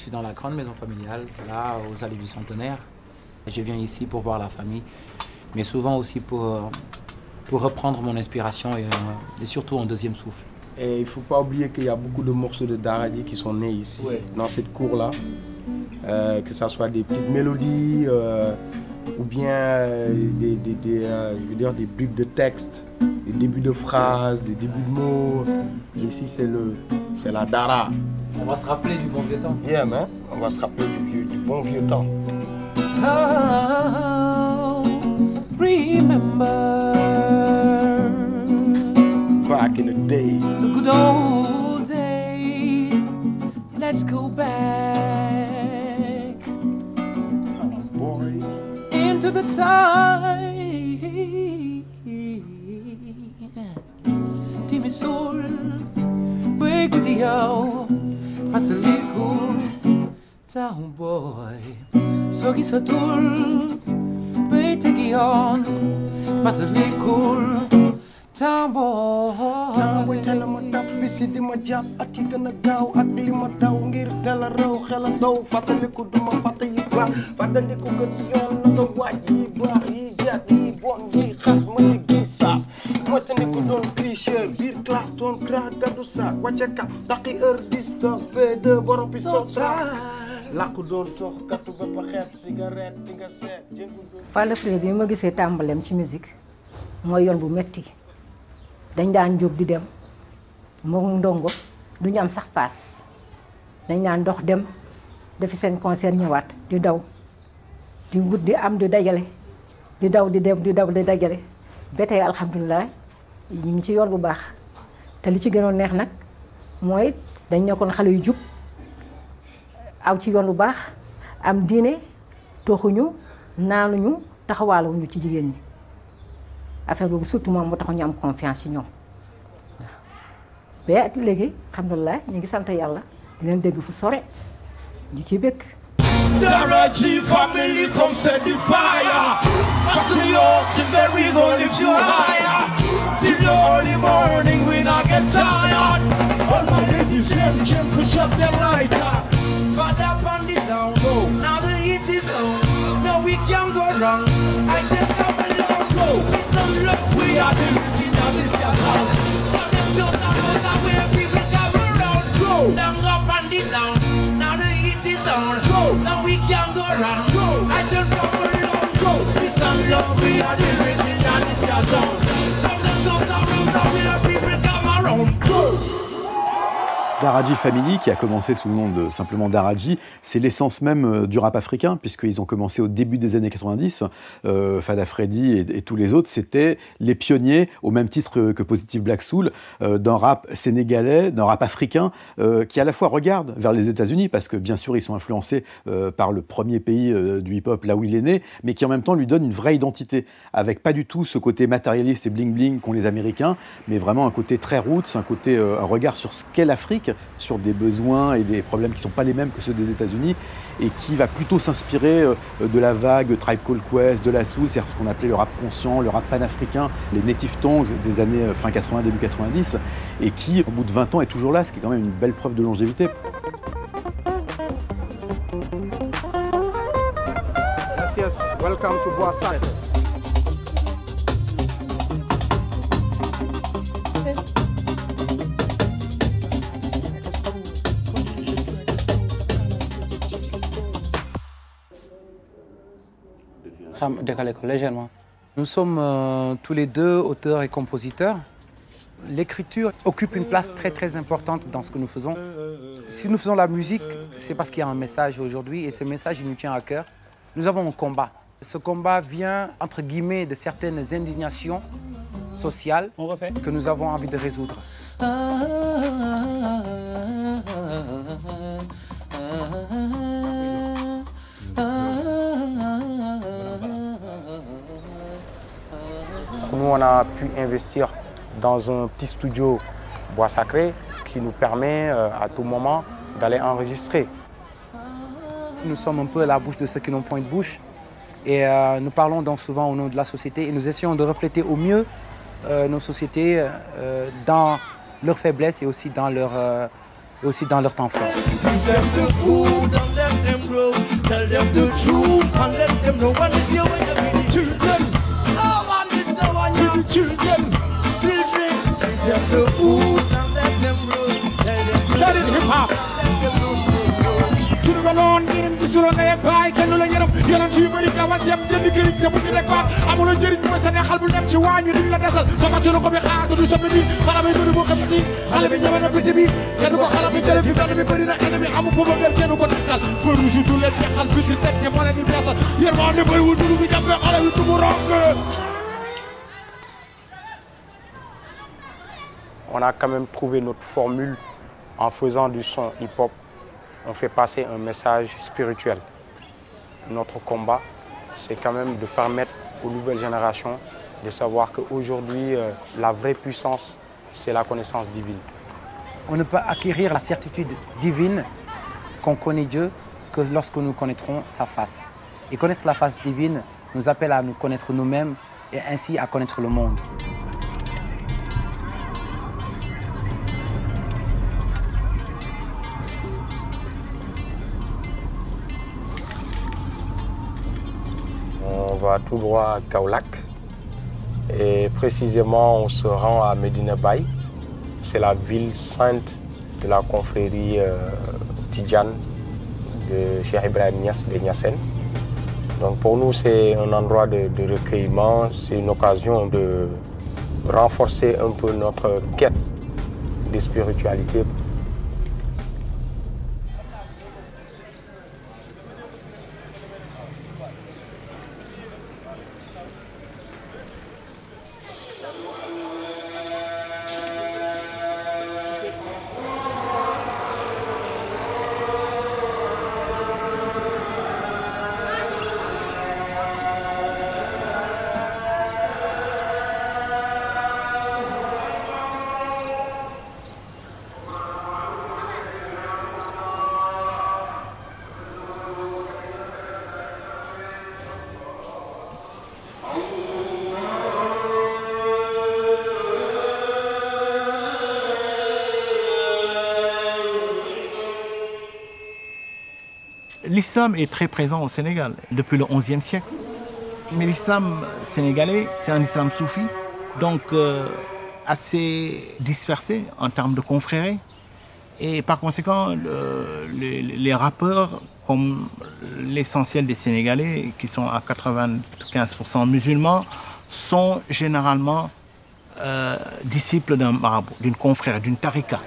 je suis dans la grande maison familiale, là, aux allées du centenaire. Je viens ici pour voir la famille, mais souvent aussi pour, pour reprendre mon inspiration et, et surtout un deuxième souffle. Et il ne faut pas oublier qu'il y a beaucoup de morceaux de Daradi qui sont nés ici, dans cette cour-là. Euh, que ce soit des petites mélodies euh, ou bien euh, des, des, des je veux dire, des bribes de texte, des débuts de phrases, des débuts de mots. Ici, c'est le, c'est la Dara. On va se rappeler du bon vieux temps. Yeah, man. On va se rappeler du, vieux, du bon vieux temps. Oh, remember Back in the days. the good old days. Let's go back Boy. into the time. Break the yow, Patalico, town boy. Sogi satul, break the on, Patalico, town boy. Temps booy teel a ma tàppi si di ma jàpp at yi gën a gaaw ak li ma daw ngir teel a raw xel a ndaw fàttaliku du ma fàtte yi baax fàttaliku ko ci yoon na nga waaj yi baax yi jaat yi bon yi saab moytandiku doon tricheur biir classe doon crack gàddu saak wàcce kat daqi heure di stop P2 boropi sotra làkku doon tox kattu ba pa xeet cigarette di nga seet jëngu doon Falla Freddy bi ma gisee tàmbaleem ci musique mooy yoon bu metti dañ daan jóg di dem. Moom ndongo du ñu am sax paas dañ daan dox dem. Defi seen concert ñëwaat di daw di wut di am di dajale di daw di dem di daw di dajale ba tey alhamdulilah ñu ngi ci yoon bu baax te li ci gënoon neex nag mooy dañ nekkoon xale yu jub aw ci yoon bu baax am diine toxuñu naanuñu taxawaaluwuñu ci jigéen ñi affaire boobu surtout moom moo tax ñu am confiance ci ñoom waaw ba léegi alhamdulilah ñu ngi sant yàlla di leen dégg fu sore ñu ciy bëgg. Daraji family come set the fire. Fasten your seatbelt, we gon' lift you higher. Till the early morning, we not get tired. All my ladies we can push up the lighter. Father on the down low, now the heat is on. Now we can go wrong. I just come along low. It's some love, we are the of this town. From them that people come around. Go up and down. Now the heat is on. Go now we can go wrong. Go I just come along. Go it's some we are the routine of this Daraji Family, qui a commencé sous le nom de simplement Daraji, c'est l'essence même euh, du rap africain, puisqu'ils ont commencé au début des années 90. Euh, Fada Freddy et, tous les autres, c'était les pionniers, au même titre que Positive Black Soul, euh, d'un rap sénégalais, d'un rap africain, euh, qui à la fois regarde vers les États-Unis, parce que bien sûr ils sont influencés euh, par le premier pays euh, du hip-hop, là où il est né, mais qui en même temps lui donne une vraie identité, avec pas du tout ce côté matérialiste et bling-bling qu'ont les Américains, mais vraiment un côté très roots, un côté, euh, un regard sur ce qu'est l'Afrique, sur des besoins et des problèmes qui ne sont pas les mêmes que ceux des États-Unis, et qui va plutôt s'inspirer euh, de la vague Tribe Called Quest, de la soul, c'est-à-dire ce qu'on appelait le rap conscient, le rap panafricain, les native tongues des années euh, fin 80, début 90, et qui, au bout de 20 ans, est toujours là, ce qui est quand même une belle preuve de longévité. Légèrement. Nous sommes euh, tous les deux auteurs et compositeurs. L'écriture occupe une place très très importante dans ce que nous faisons. Si nous faisons la musique, c'est parce qu'il y a un message aujourd'hui et ce message il nous tient à cœur. Nous avons un combat. Ce combat vient entre guillemets de certaines indignations sociales que nous avons envie de résoudre. Nous, on a pu investir dans un petit studio bois sacré qui nous permet euh, à tout moment d'aller enregistrer. Nous sommes un peu à la bouche de ceux qui n'ont point de bouche. Et euh, nous parlons donc souvent au nom de la société et nous essayons de refléter au mieux euh, nos sociétés euh, dans leurs faiblesses et aussi dans leurs et aussi dans leur temps fort. Children. Children. Give them the food and let them grow. Tell them the Carry the hip hop. let them know. suñu ko noon yërëm ci sunu ndey ak baay kenn la yërëm yonent yu bëri ka war dem jënd këriñ te bu ci rek baax amuloo njëriñ mooy sa neexal bu dem ci waañu duñ la desal soo ci ko bi xaar du sa bi xale bi du bu xam ni xale bi ñëw na biti bi kenn ko xale bi télé fi benn bi bëri na ennemi amu fa bëggal kenn ko tas fa ruusu du leen jeexal biti teg te moo leen di beesal yërmaa ne bëri wu dugg bi jàppee xale bi On a quand même trouvé notre formule en faisant du son hip-hop. On fait passer un message spirituel. Notre combat, c'est quand même de permettre aux nouvelles générations de savoir qu'aujourd'hui, euh, la vraie puissance, c'est la connaissance divine. On ne peut acquérir la certitude divine qu'on connaît Dieu que lorsque nous connaîtrons sa face. Et connaître la face divine nous appelle à nous connaître nous-mêmes et ainsi à connaître le monde. Tout droit à Kaolack et précisément on se rend à Medina Bay. C'est la ville sainte de la confrérie euh, Tidjane de Cheikh Ibrahim Niass de Niassène. Donc pour nous c'est un endroit de, de recueillement, c'est une occasion de renforcer un peu notre quête de spiritualité. L'islam est très présent au Sénégal depuis le XIe siècle. Mais l'islam sénégalais, c'est un islam soufi, donc euh, assez dispersé en termes de confréries. Et par conséquent, le- les, les rappeurs, comme l'essentiel des Sénégalais, qui sont à 95% musulmans, sont généralement euh, disciples d'un marabout, d'une confrère, d'une tarika.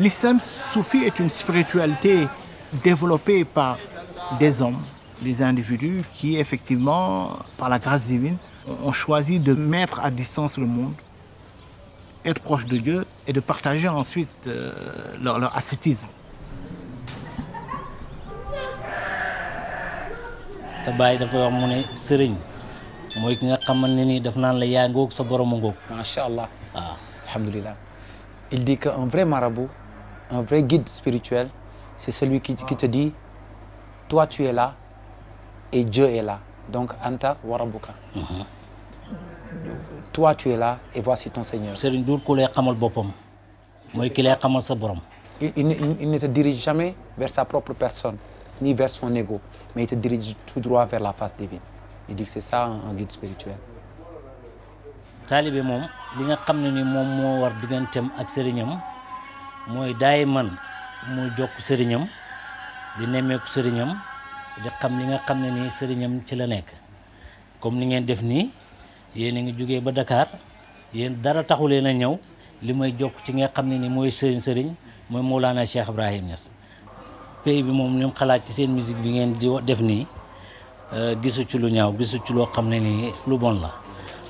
L'islam soufi est une spiritualité développée par des hommes, des individus qui, effectivement, par la grâce divine, ont choisi de mettre à distance le monde, être proche de Dieu et de partager ensuite euh, leur, leur ascétisme. te bàyyi dafa wax mu ne sëriñ mooy ki nga xamante ne nii daf naan la yaa ngoog sa borom a ngoog Masha'Allah. waaw Alhamdulillah. Il dit qu'un vrai marabout, un vrai guide spirituel, c'est celui qui, qui te dit Toi tu es là et Dieu est là. Donc, Anta Warabuka. Toi tu es là et voici ton Seigneur. Il, il ne- il- il ne te dirige jamais vers sa propre personne, ni vers son ego, mais il te dirige tout droit vers la face divine. Il dit que c'est ça un, un guide spirituel. taalibe moom li nga xam ne ni moom moo war digganteem ak sëriñam mooy daay man muy jokk sëriñam di nemmeeku sëriñam di xam li nga xam ne nii sëriñam ci la nekk. Comme ni ngeen def nii yéen a ngi ba Dakar yéen dara taxu leen a ñëw jokk ci nga xam ne ni mooy sëriñ sëriñ mooy Mawlana Cheikh Ibrahim Niass. Pays bi moom li mu xalaat ci seen musique bi ngeen di def nii euh, gisu ci lu ñaaw gisu ci loo xam ne nii lu bon la.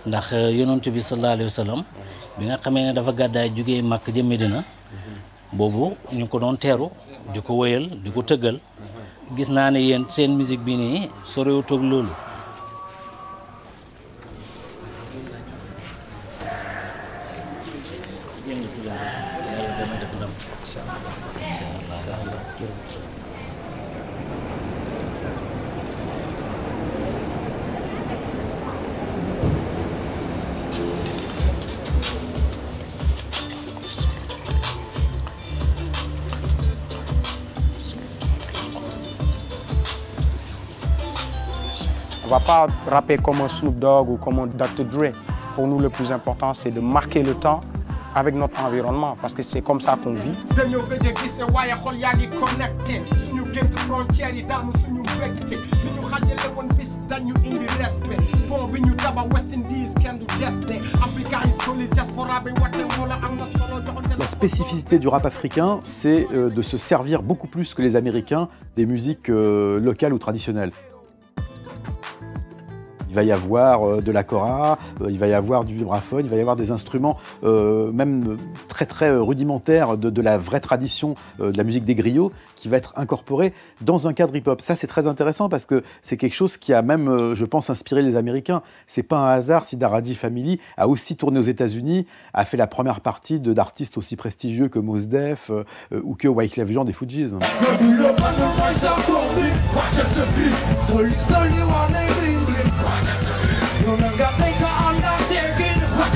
Ndax euh, yonent bi sallallahu alayhi wa sallam bi nga xamee dafa Medina boobu ñu ko doon teeru di ko wëyal di ko tëggal. Gis naa ne yéen seen musique bi nii sorewut ak loolu. Rapper comme un Snoop Dogg ou comme un Dr. Dre. Pour nous, le plus important, c'est de marquer le temps avec notre environnement parce que c'est comme ça qu'on vit. La spécificité du rap africain, c'est euh, de se servir beaucoup plus que les Américains des musiques euh, locales ou traditionnelles. Il va y avoir euh, de la kora, euh, il va y avoir du vibraphone, il va y avoir des instruments euh, même très très rudimentaires de, la vraie tradition de la musique des griots qui va être incorporé dans un cadre hip-hop. Ça c'est très intéressant parce que c'est quelque chose qui a même, je pense, inspiré les Américains. C'est pas un hasard si Daraji Family a aussi tourné aux États-Unis, a fait la première partie d'artistes aussi prestigieux que Mos Def ou que Wyclef Jean des Fujis.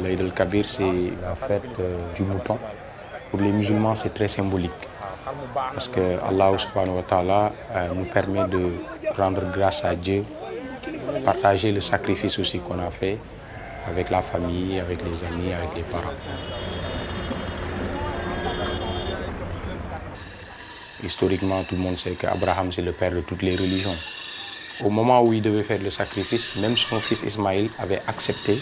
L'Aïd el-Kabir, c'est la fête euh, du mouton. Pour les musulmans, c'est très symbolique. Parce que Allah subhanahu wa ta'ala euh, nous permet de rendre grâce à Dieu, partager le sacrifice aussi qu'on a fait avec la famille, avec les amis, avec les parents. Historiquement, tout le monde sait qu'Abraham, c'est le père de toutes les religions. Au moment où il devait faire le sacrifice, même son fils Ismaïl avait accepté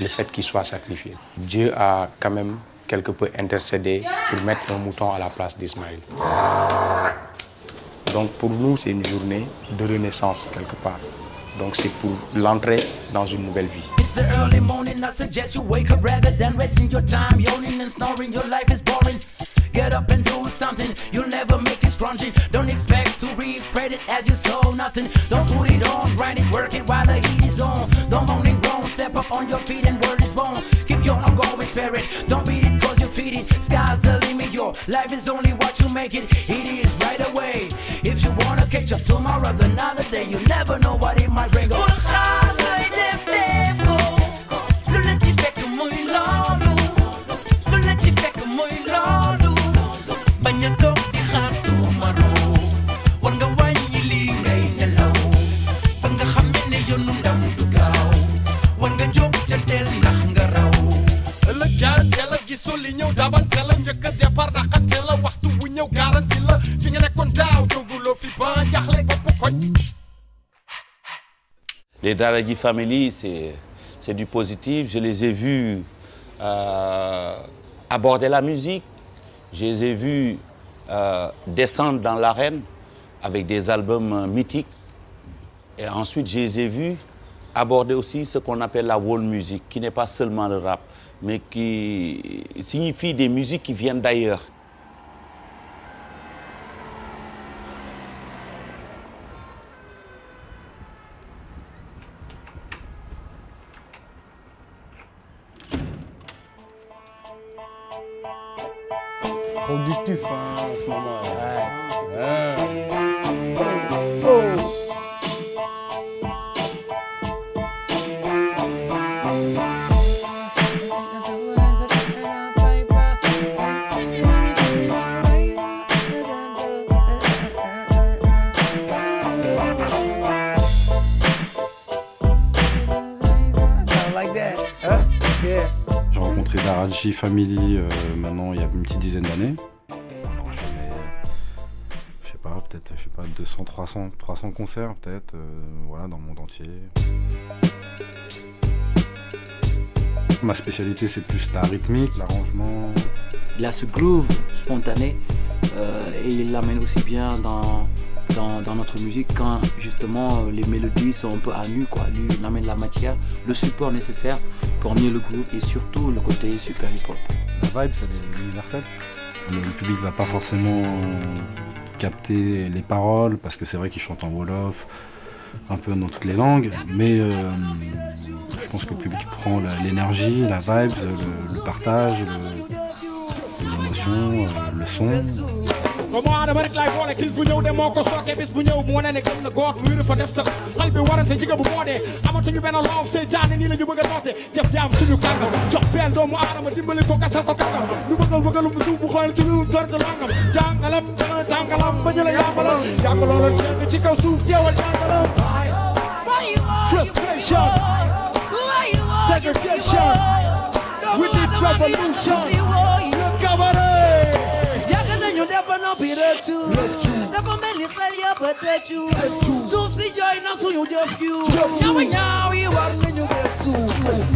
le fait qu'il soit sacrifié. Dieu a quand même quelque peu intercédé pour mettre un mouton à la place d'Ismaïl. Donc pour nous, c'est une journée de renaissance quelque part. Donc c'est pour l'entrée dans une nouvelle vie. It's the early morning, I suggest you wake up rather than wasting your time yawning and snoring. Your life is boring. Get up and do something. You'll never make it scrunchy. Don't expect to reap credit as you sow nothing. Don't put it on, grind it, work it while the heat is on. Don't moan and groan, step up on your feet and word is born. Keep your ongoing spirit. Don't beat it cause you feed it. Sky's the limit. Your life is only what you make it. It is right away. Wanna catch up tomorrow's another day, you never know what it might bring. Les Daradi Family, c'est c'est du positif. Je les ai vus euh, aborder la musique. Je les ai vus euh, descendre dans l'arène avec des albums euh, mythiques. Et ensuite, je les ai vus aborder aussi ce qu'on appelle la world music, qui n'est pas seulement le rap, mais qui signifie des musiques qui viennent d'ailleurs. Family euh, maintenant il y a une petite dizaine d'années. Je sais pas, peut-être, je sais pas, 200, 300, 300 concerts peut-être, euh, voilà, dans le monde entier. Ma spécialité, c'est plus la rythmique, l'arrangement. Il a ce groove spontané euh, et il l'amène aussi bien dans, dans, notre musique quand justement les mélodies sont un peu à nu. Quoi. Lui, amène la matière, le support nécessaire pour amener le groove et surtout le côté super hip-hop. La vibe, c'est universel. Le, public va pas forcément capter les paroles parce que c'est vrai qu'il chante en Wolof, un peu dans toutes les langues, mais euh, je pense que le public prend l'énergie, la vibe, le, partage, l'émotion, euh, le son. Comme aadama rek laay boole kis bu ñëw de moo ko sooke bis bu ñëw mu wane ne gëm na goog wiiru fa def sax xal bi warante jigéen bu moo dee amatuñu benn loof seytaane nii la ñu bëgg a noote def jaam suñu kàngam jox benn doomu aadama dimbali ko gasa sa kàngam ñu bëggal bëggalu bu suuf bu xool ci lu torte langam jàngalam dana tàngalam ba ñu la yàmbalam jàngaloola jàng ci kaw suuf jàngalam frustration segregation we need revolution nañu defa noppi rëccu dafa mel ni xel yëpp a tëccu suuf si jooy na suñu jëf yu ñaaw ñaaw yi war nañu gëstu dëkk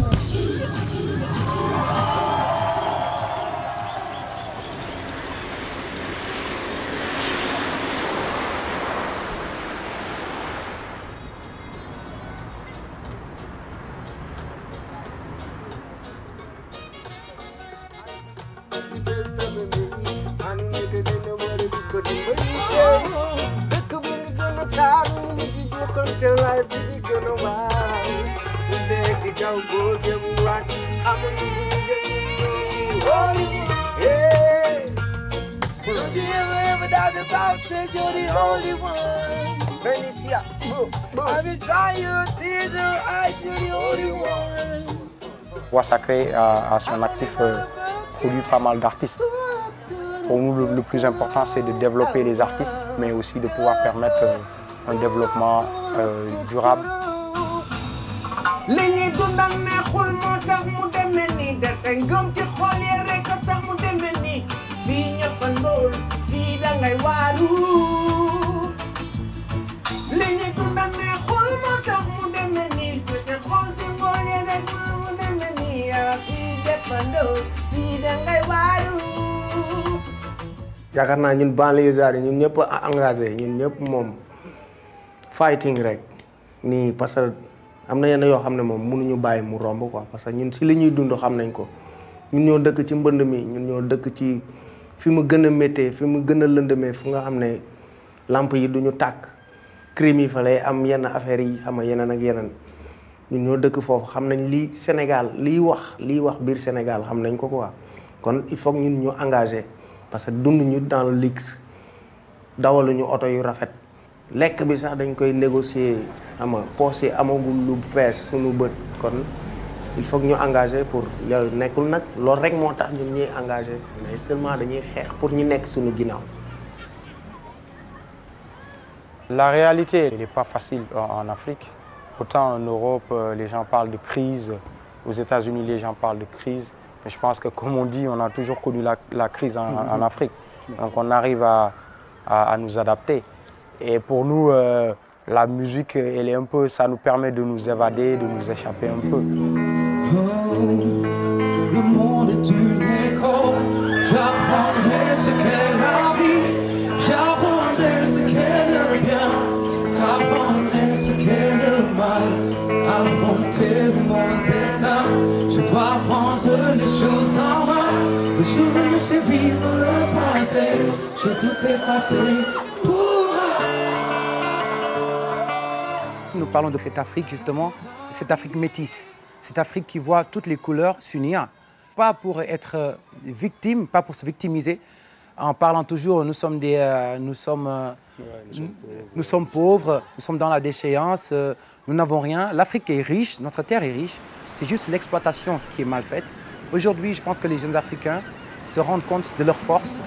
Sacrée a, a son actif euh, produit pas mal d'artistes. Pour nous, le, le plus important, c'est de développer les artistes, mais aussi de pouvoir permettre euh, un développement euh, durable. yaakaar naa ñun banlieusards yi ñun ñëpp engagé ñun ñëpp moom fighting rek nii parce que am na yenn yoo xam ne moom mënuñu bàyyi mu romb quoi parce que ñun si li ñuy dund xam nañ ko. ñun ñoo dëkk ci mbënd mi ñun ñoo dëkk ci fi mu gën a méttee fi mu gën a lëndëmee fu nga xam ne làmp yi duñu tàkk. Crime yi fa lay am yenn affaires yi xam nga yeneen ak yeneen. Ñun ñoo dëkk foofu xam nañ lii Sénégal liy wax liy wax biir Sénégal xam nañ ko quoi. Kon il faut ñun ñu engagé parce que dund ñu dans le luxe. Dawaluñu oto yu rafet. Lekk bi sax dañ koy négocier poche yi amagul lu fees suñu bët kon il faut que ñu engagé pour loolu nekkul nag loolu rek moo tax ñun ñuy engagé mais seulement dañuy xeex pour ñu nekk suñu ginnaaw. La réalité, elle n'est pas facile en, Afrique. Autant en Europe, euh, les gens parlent de crise, aux États-Unis, les gens parlent de crise. Mais je pense que, comme on dit, on a toujours connu la, la crise en, en Afrique. Donc on arrive à, à- à nous adapter. Et pour nous, euh, la musique, elle est un peu, ça nous permet de nous évader, de nous échapper un peu. Le monde est une école. J'apprendrai ce qu'est la vie. J'apprendrai ce qu'est le bien. J'apprendrai ce qu'est le mal. Affronter mon destin. Je dois prendre les choses en main. Le souvenir, c'est vivre le passé. J'ai tout effacé Nous parlons de cette Afrique, justement, cette Afrique métisse, cette Afrique qui voit toutes les couleurs s'unir, pas pour être euh, victime, pas pour se victimiser, en parlant toujours, nous sommes, des, euh, nous sommes, euh, nous, nous sommes pauvres, nous sommes dans la déchéance, euh, nous n'avons rien. L'Afrique est riche, notre terre est riche, c'est juste l'exploitation qui est mal faite. Aujourd'hui, je pense que les jeunes Africains se rendent compte de leur force.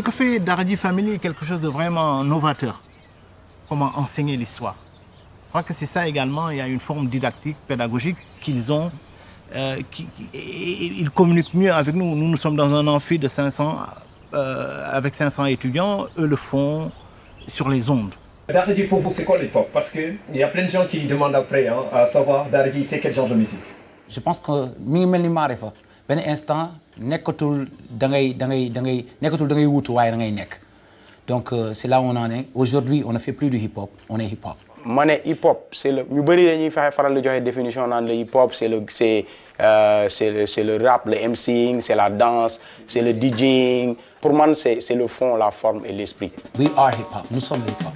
Ce que fait Daradi Family est quelque chose de vraiment novateur. Comment enseigner l'histoire. Je crois que c'est ça également. Il y a une forme didactique, pédagogique qu'ils ont. euh, qui, et- ils communiquent mieux avec nous. Nous, nous sommes dans un amphi de 500 euh, avec 500 étudiants, eux le font sur les ondes. Daradi, pour vous, c'est quoi hip-hop Parce qu'il y a plein de gens qui demandent après hein, à savoir Daradi fait quel genre de musique. je pense que benn instant nekkatul da ngay da ngay da ngay nekkatul da ngay wutu waaye da ngay nekk. Donc euh, c'est là où on en est. Aujourd'hui on ne fait plus du hip hop on est hip hop ma ne hip hop c'est le ñu bëri dañuy fexe faral di joxe définition naan le hip hop c'est le c'est euh, c'est le c'est le rap le MCing c'est la danse c'est le DJing pour man c'est c'est le fond la forme et l'esprit. we are hip hop nous sommes hip hop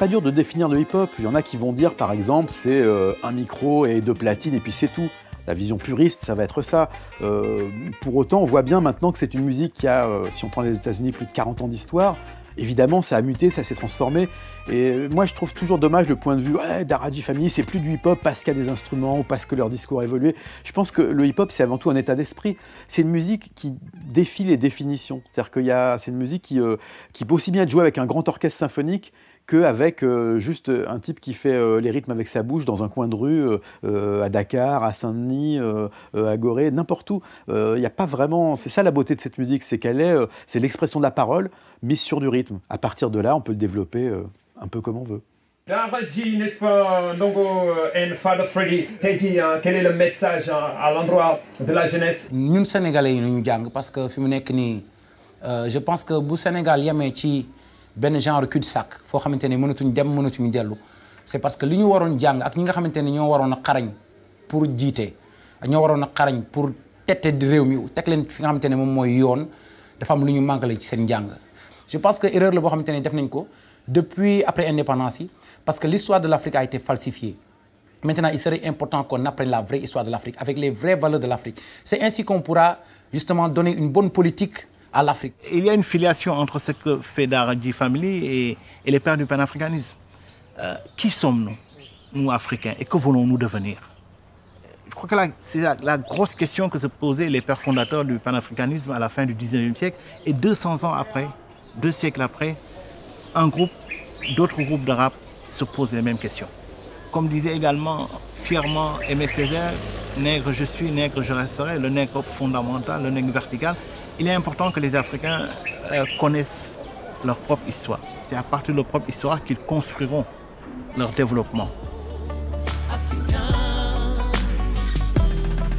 très dur de définir le hip-hop. Il y en a qui vont dire, par exemple, c'est euh, un micro et deux platines et puis c'est tout. La vision puriste, ça va être ça. Euh, pour autant, on voit bien maintenant que c'est une musique qui a, euh, si on prend les États-Unis, plus de 40 ans d'histoire. Évidemment, ça a muté, ça s'est transformé. Et moi, je trouve toujours dommage le point de vue, ouais, Daradi Family, c'est plus du hip-hop parce qu'il y a des instruments ou parce que leur discours a évolué. Je pense que le hip-hop, c'est avant tout un état d'esprit. C'est une musique qui défie les définitions. C'est-à-dire a, c'est une musique qui, qui peut aussi bien être jouée avec un grand orchestre symphonique qu'avec euh, juste un type qui fait euh, les rythmes avec sa bouche dans un coin de rue, euh, euh, à Dakar, à Saint-Denis, euh, euh, à Gorée, n'importe où. Euh, Il n'y a pas vraiment. C'est ça la beauté de cette musique, c'est qu'elle est, euh, c'est l'expression de la parole mise sur du rythme. À partir de là, on peut le développer euh, un peu comme on veut. Daradi, n'est-ce pas, Ndongo et Father Freddy, tey jii hein, quel est le message hein, à l'endroit de la jeunesse? Ñun sénégalais yi ñu jàng parce que fi mu nekk nii euh, je pense que bu Sénégal yemee ci benn genre cul-de-sac foo xamante ne mënatuñ dem mënatuñ dellu. C'est parce que li ñu waroon jàng ak ñi nga xamante ne ñoo waroon a pour jiite ñoo waroon a xarañ pour tette di réew mi teg leen fi nga xamante ne moom mooy yoon dafa am lu je pense que erreur la boo xamante ne depuis après indépendance parce que l'histoire de l'Afrique a été falsifiée. Maintenant, il serait important qu'on apprenne la vraie histoire de l'Afrique, avec les vraies valeurs de l'Afrique. C'est ainsi qu'on pourra justement donner une bonne politique Il y a une filiation entre ce que fait Daradi Family et, les pères du panafricanisme. Euh, qui sommes-nous, nous Africains, et que voulons-nous devenir? Je crois que c'est la, grosse question que se posaient les pères fondateurs du panafricanisme à la fin du 19e siècle. Et 200 ans après, deux siècles après, un groupe, d'autres groupes rap se posent les mêmes questions. Comme disait également fièrement Aimé Césaire, nègre je suis, nègre je resterai, le nègre fondamental, le nègre vertical. Il est important que les Africains euh, connaissent leur propre histoire. C'est à partir de leur propre histoire qu'ils construiront leur développement.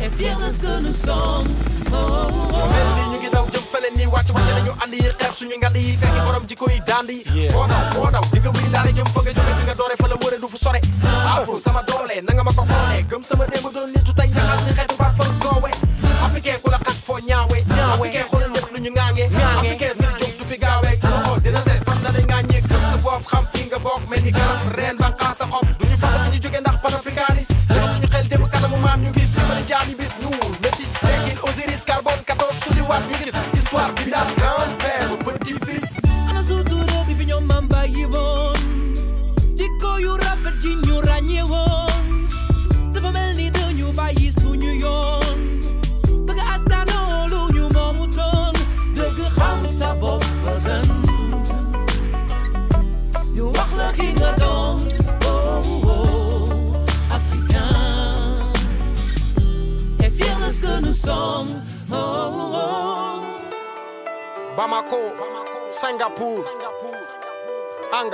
Et fearless que nous sommes. Oh, oh, oh. mel ni ñu ngi daw jëm feneen nii wàcc wàcc nañu andi yi xeex suñu ngand yi fekk borom jikko yi dandi foo daw foo daw di nga wii laale jëm fa nga jóge fi nga doore fa la wëre du fu sore afro sama doole na nga ma ko xoolee gëm sama démb doon nitu tey ñaxal ni xeetu baat fa goowe africain ku la xat ni garab reen banqaa sa xob duñu fàtte ñu jóge ndax panafricanisme suñu xel démb kanamu maam ñu gis bis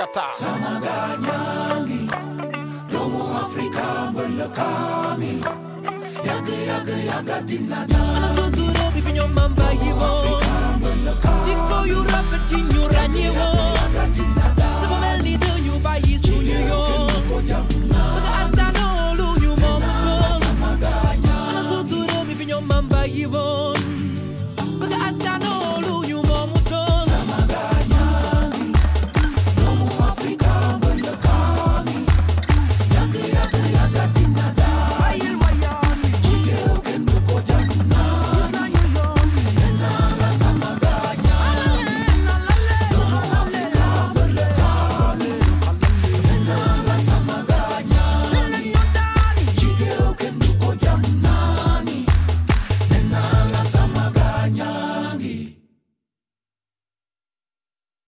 Angata Samaganyangi, Africa Mulakani, Yaga Yaga Yaga Dinada.